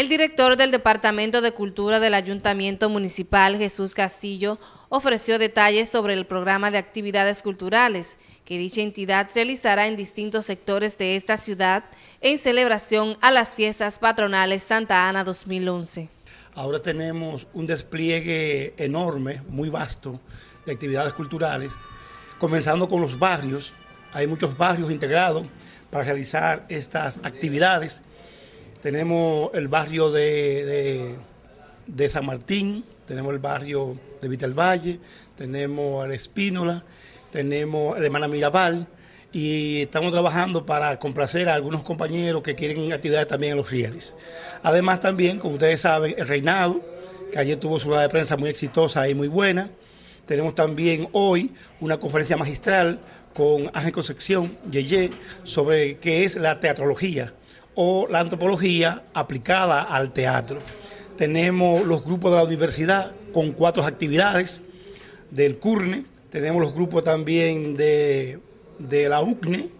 El director del Departamento de Cultura del Ayuntamiento Municipal, Jesús Castillo, ofreció detalles sobre el programa de actividades culturales que dicha entidad realizará en distintos sectores de esta ciudad en celebración a las fiestas patronales Santa Ana 2011. Ahora tenemos un despliegue enorme, muy vasto, de actividades culturales, comenzando con los barrios. Hay muchos barrios integrados para realizar estas actividades tenemos el barrio de, San Martín, tenemos el barrio de Vital Valle, tenemos el Espínola, tenemos el Hermana Mirabal y estamos trabajando para complacer a algunos compañeros que quieren actividades también en los rieles. Además también, como ustedes saben, el Reinado, que ayer tuvo su rueda de prensa muy exitosa y muy buena. Tenemos también hoy una conferencia magistral con Ángel Concepción, Yeye, sobre qué es la teatrología o la antropología aplicada al teatro. Tenemos los grupos de la universidad con cuatro actividades del CURNE, tenemos los grupos también de, la UCNE,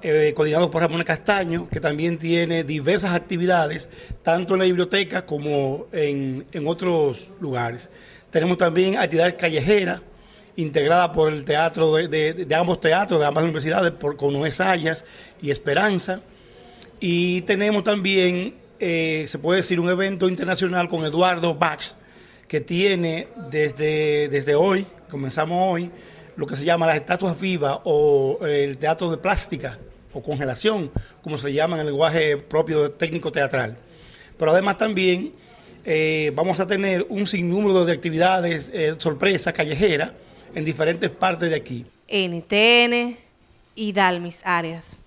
eh, coordinados por Ramón Castaño, que también tiene diversas actividades, tanto en la biblioteca como en, otros lugares. Tenemos también actividades callejeras, integradas por el teatro de, ambos teatros, de ambas universidades, por, con Noé y Esperanza. Y tenemos también, eh, se puede decir, un evento internacional con Eduardo Bax, que tiene desde, desde hoy, comenzamos hoy, lo que se llama las estatuas vivas o el teatro de plástica o congelación, como se le llama en el lenguaje propio técnico teatral. Pero además también eh, vamos a tener un sinnúmero de actividades eh, sorpresa callejera en diferentes partes de aquí. NTN y Dalmis Áreas.